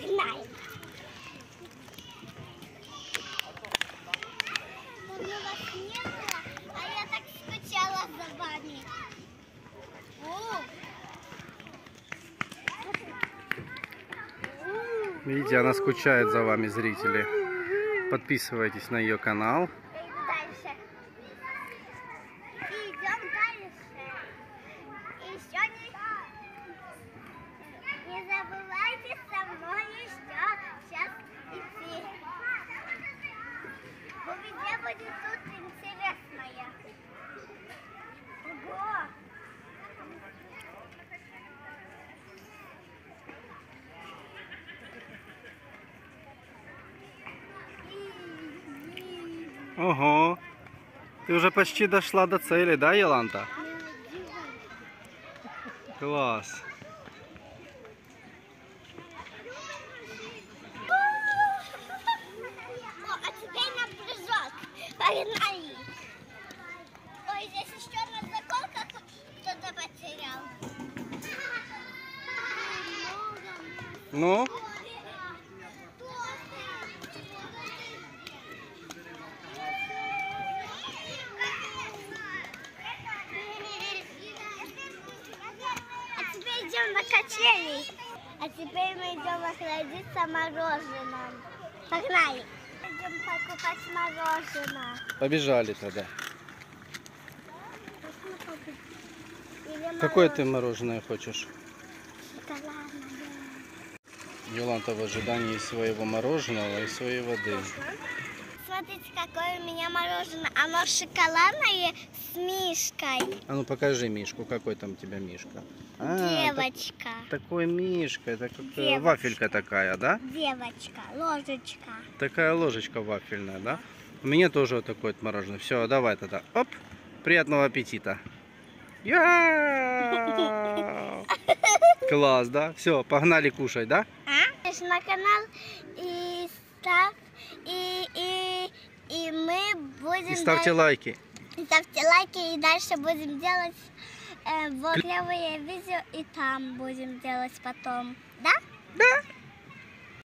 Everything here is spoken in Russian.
Погнали. Давно вас не было, а я так скучала за вами. О! Видите, она скучает за вами, зрители. Подписывайтесь на ее канал. Идем дальше. Идем дальше. Еще не... Не будет тут интересное. Ого! Ого. Ты уже почти дошла до цели, да, Еланта? Класс. О, а теперь на прыжок. Погнали. Ой, здесь еще одна заколка кто-то потерял. Ну, А теперь идем на качели. А теперь мы идем насладиться мороженым. Погнали. Идем покупать мороженое. побежали тогда. Какое ты мороженое хочешь? Шоколадное. Йоланта в ожидании своего мороженого и своей воды. Смотрите, какое у меня мороженое. Оно шоколадное с мишкой. А ну покажи Мишку, какой там у тебя Мишка. А, так- Девочка. такой Мишка, это как э, Девочка. вафелька такая, да? Девочка. Ложечка. Такая ложечка вафельная, да? У меня тоже вот такое вот мороженое. Все, давай тогда. Оп, приятного аппетита. Класс, да? Все, погнали кушать, да? А? На канал и ставь и и и мы будем И ставьте дальше- лайки. и ставьте лайки и дальше будем делать э, вот клевые видео и там будем делать потом, да? Да.